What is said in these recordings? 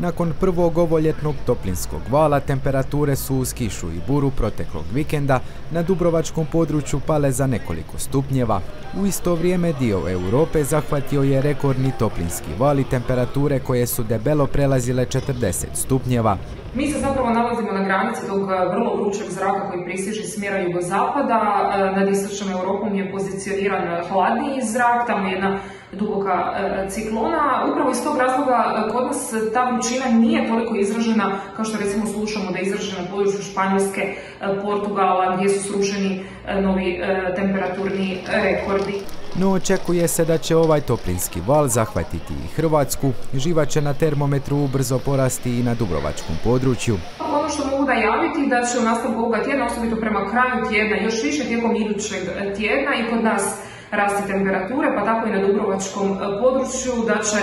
Nakon prvog ovoljetnog toplinskog vala temperature su uz kišu i buru proteklog vikenda na Dubrovačkom području pale za nekoliko stupnjeva. U isto vrijeme dio Europe zahvatio je rekordni toplinski val i temperature koje su debelo prelazile 40 stupnjeva. Mi se zapravo nalazimo na granici tog e, vrlo vrućeg zraka koji prisiže smjera jugozapada. E, nad istočnom Europom je pozicioniran hladniji zrak, tamo je jedna duboka e, ciklona. Upravo iz tog razloga kod nas ta vrućina nije toliko izražena kao što recimo slušamo da je izražena na području Španjolske, Portugala gdje su srušeni novi temperaturni rekordi. No očekuje se da će ovaj toplinski val zahvatiti i Hrvatsku. Živa će na termometru ubrzo porasti i na Dubrovačkom području. Ono što mogu javiti da će u nastavku ovoga tjedna, osobito prema kraju tjedna, još više tijekom idućeg tjedna i kod nas rasti temperature, pa tako i na Dubrovačkom području, da će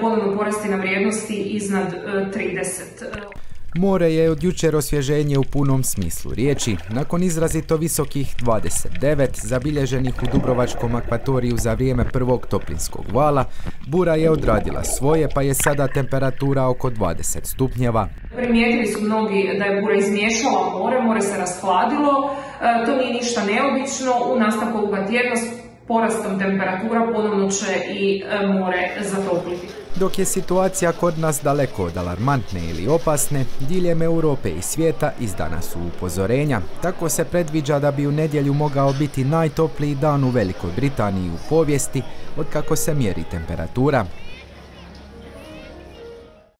ponovno porasti na vrijednosti iznad 30. More je od jučer osvježenje u punom smislu riječi. Nakon izrazito visokih 29 zabilježenih u Dubrovačkom akvatoriju za vrijeme prvog toplinskog vala, bura je odradila svoje pa je sada temperatura oko 20 stupnjeva. Primijetili su mnogi da je bura izmiješala more, more se raskladilo, e, to nije ništa neobično. U nastavku ovoga tjedna porastom temperatura ponovno će i e, more zatopliti. Dok je situacija kod nas daleko od alarmantne ili opasne, diljem Europe i svijeta izdana su upozorenja. Tako se predviđa da bi u nedjelju mogao biti najtopliji dan u Velikoj Britaniji u povijesti od kako se mjeri temperatura.